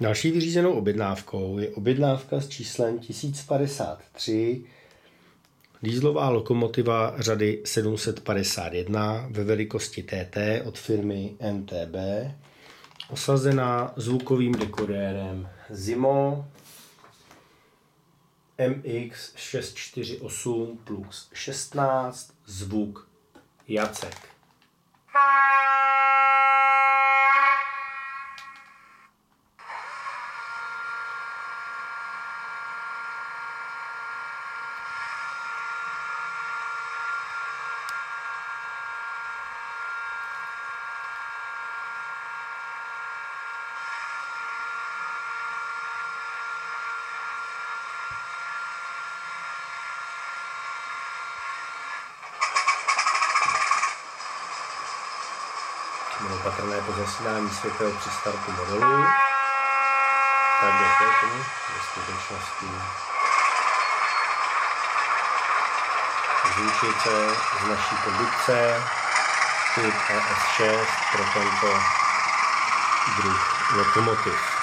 Další vyřízenou objednávkou je objednávka s číslem 1053 Dýzlová lokomotiva řady 751 ve velikosti TT od firmy NTB, osazená zvukovým dekodérem Zimo MX648 plus 16 zvuk Jacek. Bylo patrné po zasínání světel při startu modelu. Tak je tomu ve skutečnosti. Zvučice z naší produkce typ ES6 pro tento druh lokomotiv.